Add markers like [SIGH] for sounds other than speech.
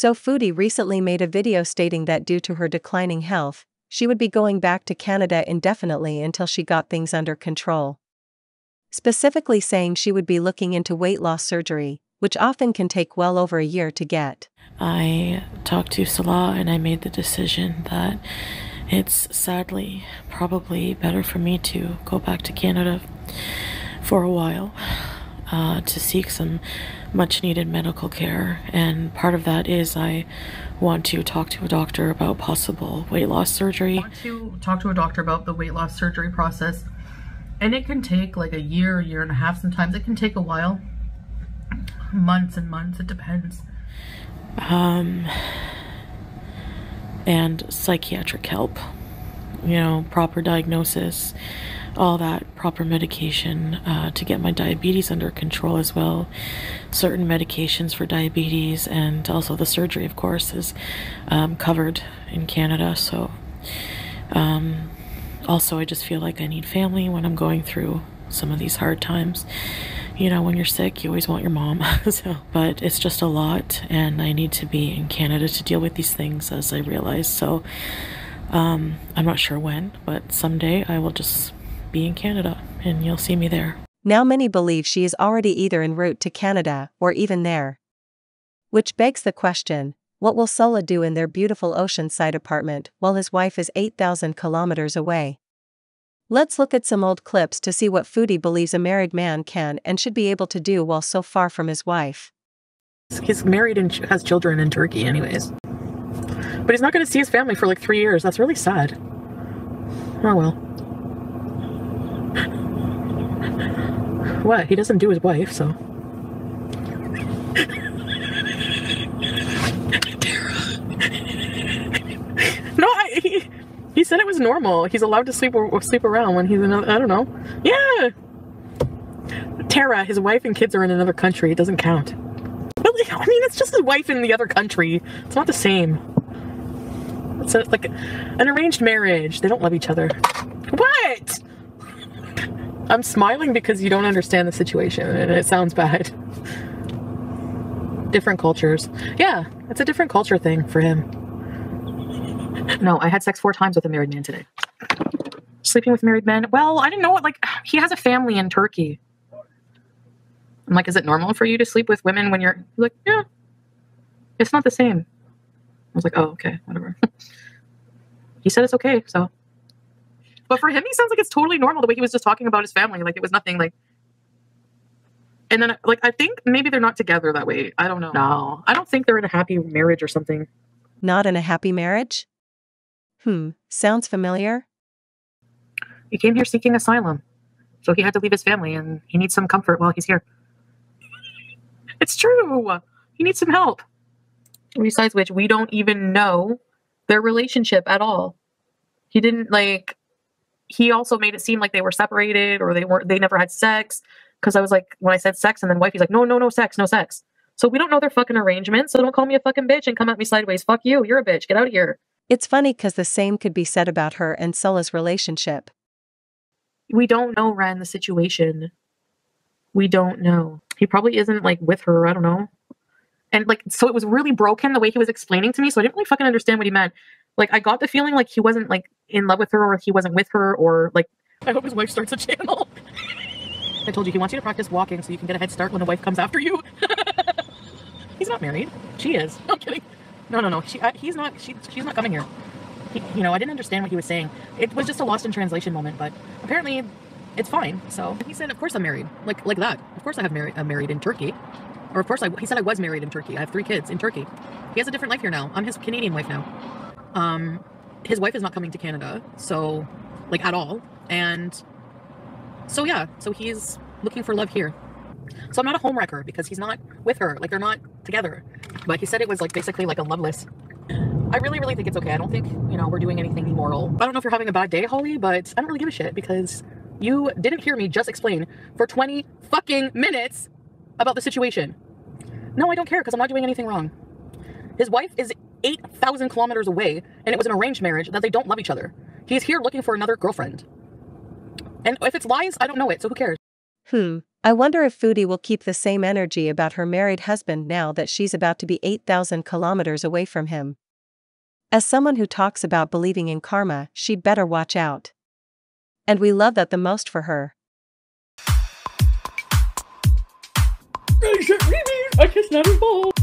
So Foodie recently made a video stating that due to her declining health, she would be going back to Canada indefinitely until she got things under control. Specifically saying she would be looking into weight loss surgery, which often can take well over a year to get. I talked to Salah and I made the decision that it's sadly probably better for me to go back to Canada for a while uh, to seek some much needed medical care. And part of that is I want to talk to a doctor about possible weight loss surgery. I want to talk to a doctor about the weight loss surgery process. And it can take like a year, year and a half sometimes. It can take a while. Months and months, it depends. Um, and psychiatric help. You know, proper diagnosis all that proper medication uh, to get my diabetes under control as well. Certain medications for diabetes and also the surgery, of course, is um, covered in Canada. So, um, also, I just feel like I need family when I'm going through some of these hard times. You know, when you're sick, you always want your mom. [LAUGHS] so, but it's just a lot, and I need to be in Canada to deal with these things as I realize. So, um, I'm not sure when, but someday I will just be in Canada, and you'll see me there. Now many believe she is already either en route to Canada or even there. Which begs the question what will Salah do in their beautiful oceanside apartment while his wife is 8,000 kilometers away? Let's look at some old clips to see what Foodie believes a married man can and should be able to do while so far from his wife. He's married and has children in Turkey, anyways. But he's not going to see his family for like three years. That's really sad. Oh well. What? He doesn't do his wife, so. no, I, he, he said it was normal. He's allowed to sleep sleep around when he's in. I don't know. Yeah. Tara, his wife and kids are in another country. It doesn't count. But I mean, it's just his wife in the other country. It's not the same. It's a, like an arranged marriage. They don't love each other. What? I'm smiling because you don't understand the situation and it sounds bad. Different cultures. Yeah, it's a different culture thing for him. No, I had sex four times with a married man today. Sleeping with married men? Well, I didn't know what, like, [SIGHS] he has a family in Turkey. I'm like, is it normal for you to sleep with women when you're like, yeah, it's not the same. I was like, oh, okay, whatever. he said it's okay, so but for him, he sounds like it's totally normal the way he was just talking about his family. Like it was nothing like. And then, like, I think maybe they're not together that way. I don't know. No, I don't think they're in a happy marriage or something. Not in a happy marriage? Hmm, sounds familiar. He came here seeking asylum. So he had to leave his family and he needs some comfort while he's here. It's true. He needs some help. Besides which, we don't even know their relationship at all. He didn't like he also made it seem like they were separated or they weren't they never had sex. Because I was like when I said sex and then wife he's like no no no sex no sex. So we don't know their fucking arrangement so don't call me a fucking bitch and come at me sideways. Fuck you you're a bitch get out of here. It's funny because the same could be said about her and Salah's relationship. We don't know Ren the situation. We don't know. He probably isn't like with her I don't know and like so it was really broken the way he was explaining to me so I didn't really fucking understand what he meant like I got the feeling like he wasn't like in love with her or he wasn't with her or like I hope his wife starts a channel. I told you he wants you to practice walking so you can get a head start when the wife comes after you. [LAUGHS] he's not married. She is. No, [LAUGHS] I'm kidding. No, no, no. She, uh, he's not. She, she's not coming here. He, you know, I didn't understand what he was saying. It was just a lost in translation moment, but apparently it's fine. So he said, "Of course I'm married. Like like that. Of course I have married. I'm married in Turkey, or of course I." He said I was married in Turkey. I have three kids in Turkey. He has a different life here now. I'm his Canadian wife now. Um, his wife is not coming to Canada, so like at all. And so yeah, so he's looking for love here. So I'm not a homewrecker because he's not with her. Like they're not together. But he said it was like basically like a loveless. I really, really think it's okay. I don't think, you know, we're doing anything immoral. I don't know if you're having a bad day, Holly, but I don't really give a shit because you didn't hear me just explain for 20 fucking minutes about the situation. No, I don't care because I'm not doing anything wrong. His wife is 8,000 kilometers away and it was an arranged marriage that they don't love each other. He's here looking for another girlfriend. And if it's lies, I don't know it, so who cares? Hmm, I wonder if Foodie will keep the same energy about her married husband now that she's about to be 8,000 kilometers away from him. As someone who talks about believing in karma, she'd better watch out. And we love that the most for her. I kissed Natalie's balls.